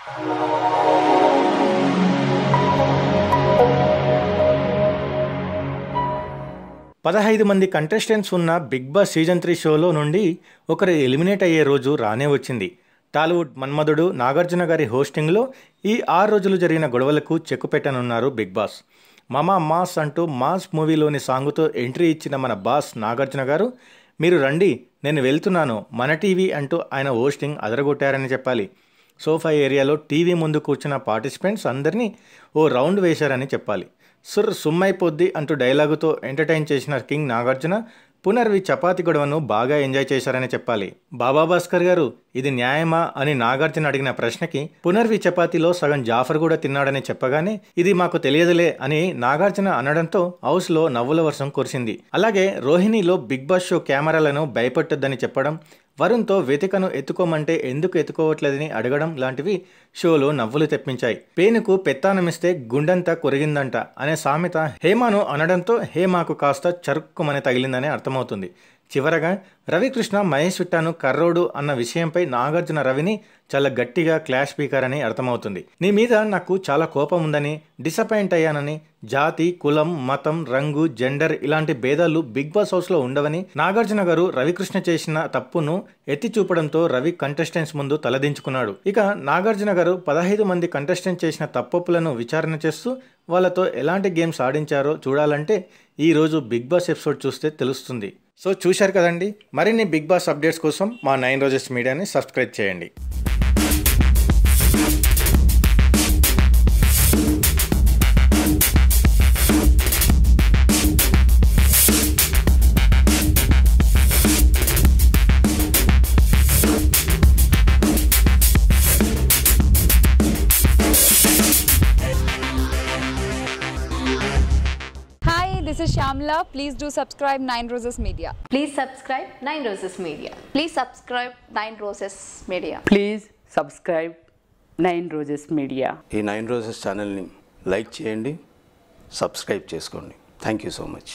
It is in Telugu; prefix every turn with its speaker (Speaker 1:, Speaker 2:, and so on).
Speaker 1: పదహైదు మంది కంటెస్టెంట్స్ ఉన్న బిగ్ బాస్ సీజన్ త్రీ షోలో నుండి ఒకరు ఎలిమినేట్ అయ్యే రోజు రానే వచ్చింది. టాలీవుడ్ మన్మధుడు నాగార్జున గారి హోస్టింగ్లో ఈ ఆరు రోజులు జరిగిన గొడవలకు చెక్కు పెట్టనున్నారు బిగ్ బాస్. మమా మాస్ అంటూ మాస్ మూవీలోని సాంగుతో ఎంట్రీ ఇచ్చిన మన బాస్ నాగార్జున గారు మీరు రండి నేను వెళ్తున్నాను మన టీవీ అంటూ ఆయన హోస్టింగ్ అదరగొట్టారని చెప్పాలి. సోఫా ఏరియాలో టీవీ ముందు కూర్చున్న పార్టిసిపెంట్స్ అందరినీ ఓ రౌండ్ వేశారని చెప్పాలి. సుర్ సుమ్మైపోద్ది అంటూ డైలాగుతో ఎంటర్టైన్ చేసిన కింగ్ నాగార్జున పునర్వి చపాతి గొడవను బాగా ఎంజాయ్ చేశారని చెప్పాలి. బాబా భాస్కర్ గారు ఇది న్యాయమా? అని నాగార్జున అడిగిన ప్రశ్నకి పునర్వి చపాతీలో సగం జాఫర్ కూడా తిన్నాడని చెప్పగానే ఇది మాకు తెలియదులే అని నాగార్జున అనడంతో హౌస్లో నవ్వుల వర్షం కురిసింది. అలాగే రోహిణిలో బిగ్ బాస్ షో కెమెరాలను భయపెట్టొద్దని చెప్పడం వరుణ్తో వెతికను ఎత్తుకోమంటే ఎందుకు ఎత్తుకోవట్లేదని అడగడం లాంటివి షోలో నవ్వులు తెప్పించాయి. పేనుకు పెత్తానమిస్తే గుండంతా కొరిగిందంట అనే సామెత హేమను అనడంతో హేమాకు కాస్త చరుక్కుమని తగిలిందని అర్థమవుతుంది. చివరగా రవికృష్ణ మహేష్ విట్టాను కర్రోడు అన్న విషయంపై నాగార్జున రవిని చాలా గట్టిగా క్లాష్ స్పీకర్ అని అర్థమవుతుంది. నీ మీద నాకు చాలా కోపం ఉందని డిసప్పాయింట్ అయ్యానని జాతి కులం మతం రంగు జెండర్ ఇలాంటి భేదాలు బిగ్ బాస్ హౌస్లో ఉండవని నాగార్జున గారు రవికృష్ణ చేసిన తప్పును ఎత్తి చూపడంతో రవి కంటెస్టెంట్స్ ముందు తలదించుకున్నాడు. ఇక నాగార్జున గారు పదహైదు మంది కంటెస్టెంట్ చేసిన తప్పులను విచారణ చేస్తూ వాళ్ళతో ఎలాంటి గేమ్స్ ఆడించారో చూడాలంటే ఈరోజు బిగ్ బాస్ ఎపిసోడ్ చూస్తే తెలుస్తుంది. సో చూశారు కదండి మరిన్ని బిగ్ బాస్ అప్డేట్స్ కోసం మా నైన్ రోజెస్ మీడియాని సబ్స్క్రైబ్ చేయండి.
Speaker 2: This is Shyamla please do subscribe nine roses media
Speaker 3: please subscribe nine roses media
Speaker 4: please subscribe nine roses media
Speaker 5: please subscribe nine roses media
Speaker 6: ఈ నైన్ రోజెస్ ఛానల్ని లైక్ చేయండి సబ్స్క్రైబ్ చేసుకోండి. Thank you so much